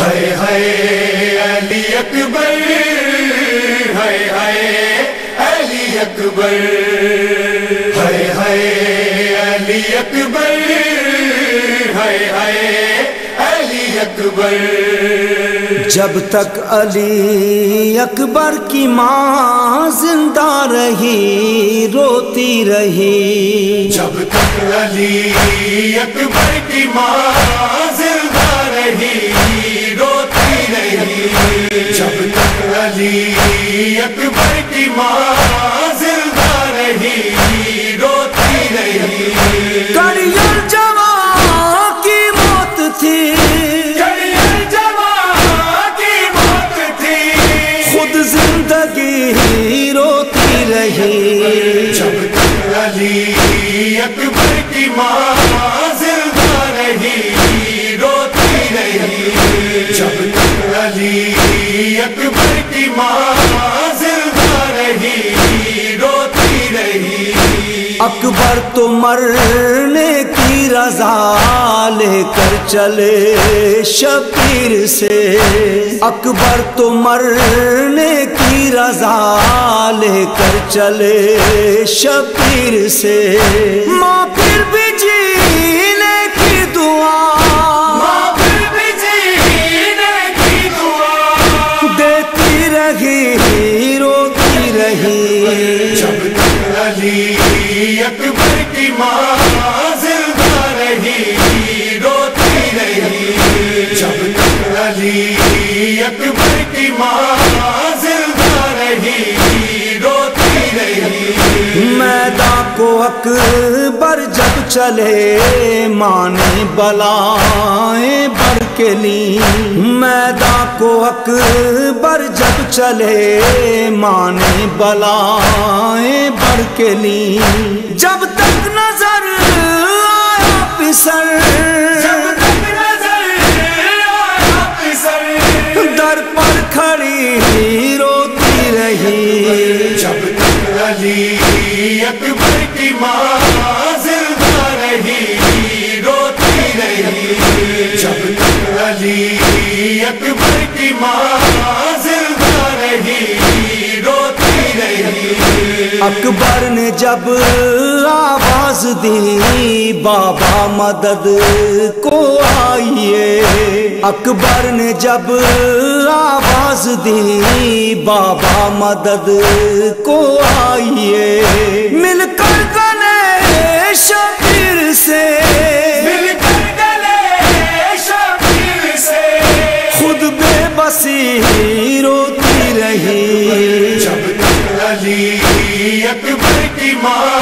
हाय हाय अली अकबर। हाय हाय अली अकबर। हाय हाय अली अकबर। हाय हाय अली अकबर। जब तक अली अकबर की माँ ज़िंदा रही रोती रही। जब तक अली अकबर की माँ रोती रही जब तक अली अकबर की माँ ज़िंदा रही रोती जवां की थी जवां थी खुद रही अकबर की माँ ज़िंदा रही, रोती रही। माँ ज़िंदा रही रोती रही अकबर तो मरने की रजा लेकर चले शबीर से। अकबर तो मरने की रजा लेकर चले शबीर से। माँ अली अकबर की माँ ज़िंदा रही रोती रही। जब अली अकबर की माँ को अकबर जब चले, माने बलाएँ बढ़ के ली। मैदा को अकबर जब चले, माने बलाएँ बढ़ के ली। जब तक नज़र अली अकबर की माँ, ज़िंदा रही, रोती रही। जब तक अली अकबर की माँ, ज़िंदा अकबर ने जब आवाज़ दी बाबा मदद को आइए। अकबर ने जब आवाज़ दी बाबा मदद को आइए। मिलकर गले शबीर से। मिलकर गले शबीर से। खुद बेबसी की माँ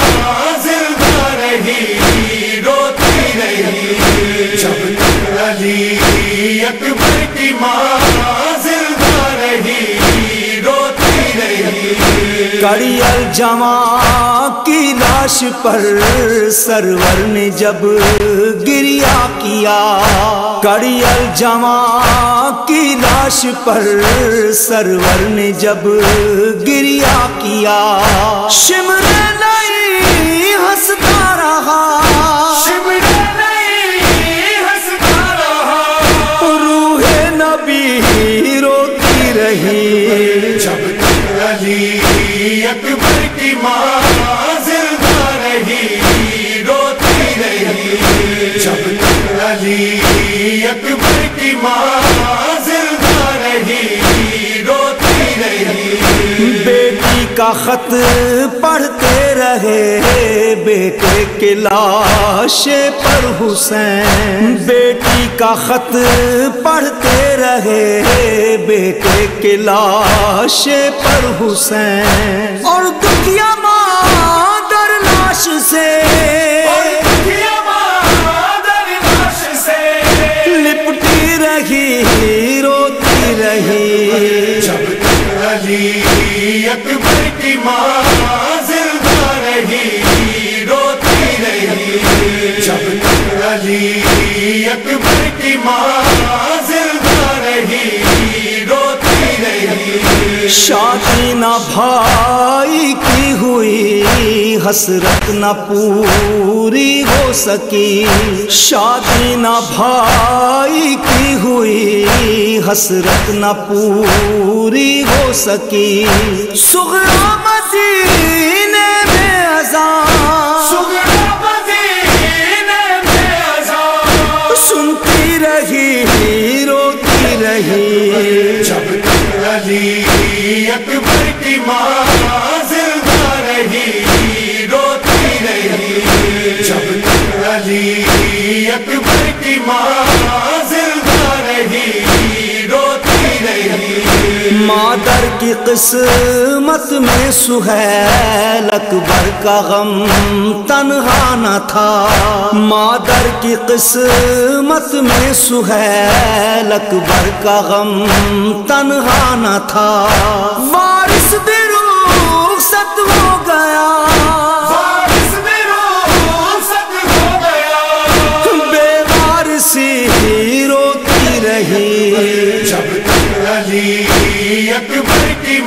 ज़िंदा रही रोती रही। जब तक अली अकबर की माँ ज़िंदा रही रही जमा की लाश पर सरवर ने जब गिरिया किया। करियल जमा की लाश पर सरवर ने जब गिरिया किया। शिमर अकबर की माँ ज़िंदा रही, रोती रही। जब तक अली अकबर की माँ बेटी का खत पढ़ते रहे, बेटे के लाशे पर हुसैन। बेटी का खत पढ़ते रहे बेटे के लाशे पर हुसैन। और दुखिया मादर लाश से। लाश से। लिपटी रही रोती रही। जब तक अली अकबर की माँ ज़िंदा रही रोती रही। जब तक अली अकबर की माँ ज़िंदा रही। शादी न भाई की हुई, हसरत न पूरी हो सकी। शादी न भाई की हुई, हसरत न पूरी हो सकी। सुगरा अली अकबर की माँ ज़िंदा रही, रोती रही। जब अली अकबर की माँ ज़िंदा रही, रोती रही। मादर की किस्मत में सुहैल अकबर का गम तनहा न था। मादर की किस्मत में सुहैल अकबर का गम तनहा न था।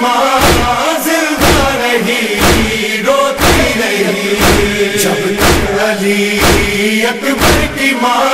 माँ ज़िंदा रही रोती रही। जब अली अकबर की माँ